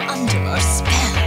under our spell.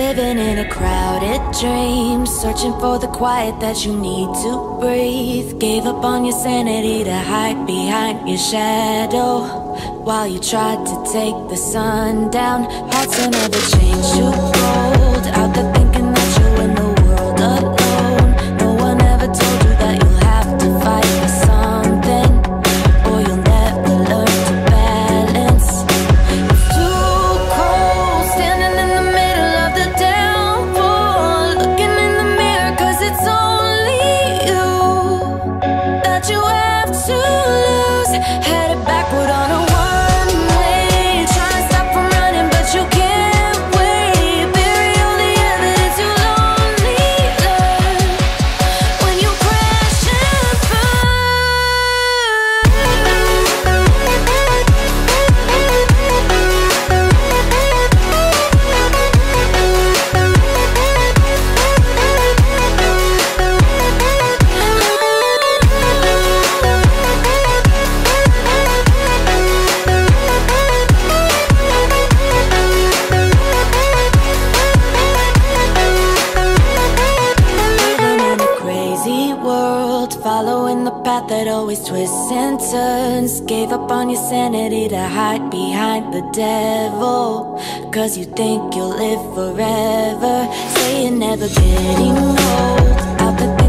Living in a crowded dream, searching for the quiet that you need to breathe. Gave up on your sanity to hide behind your shadow. While you tried to take the sun down, hearts will never change to following the path that always twists and turns. Gave up on your sanity to hide behind the devil. Cause you think you'll live forever. Say you're never getting old.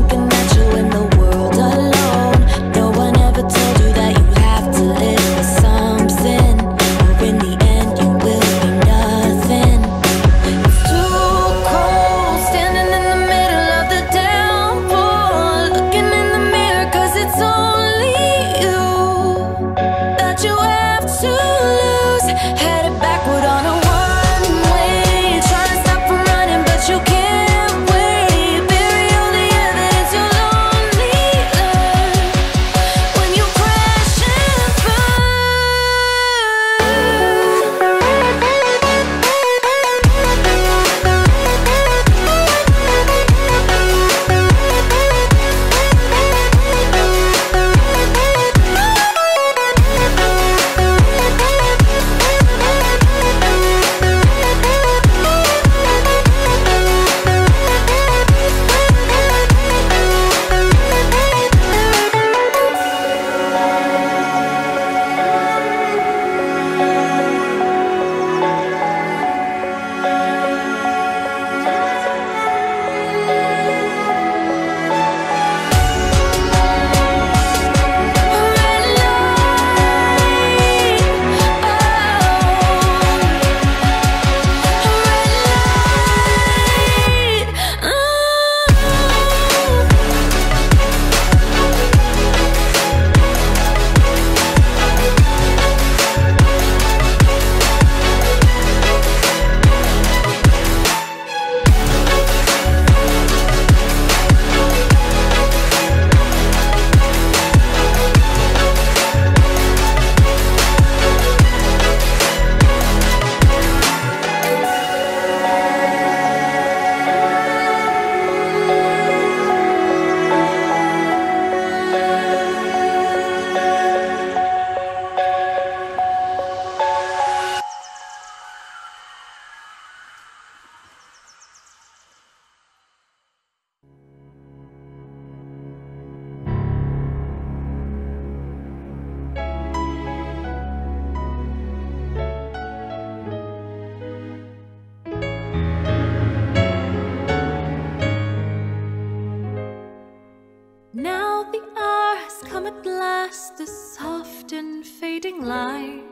Last, the soft and fading light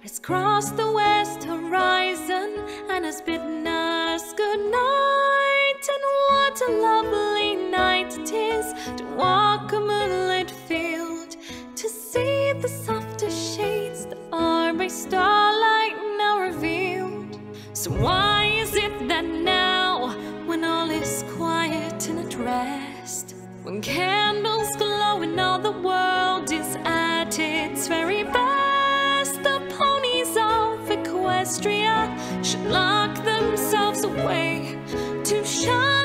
has crossed the west horizon and has bidden us good night. And what a lovely night it is to walk a moonlit field, to see the softer shades that are by starlight now revealed. So why is it that now, when all is quiet and at rest, when candles glow and all the world is at its very best, the ponies of Equestria should lock themselves away to shun